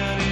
agony.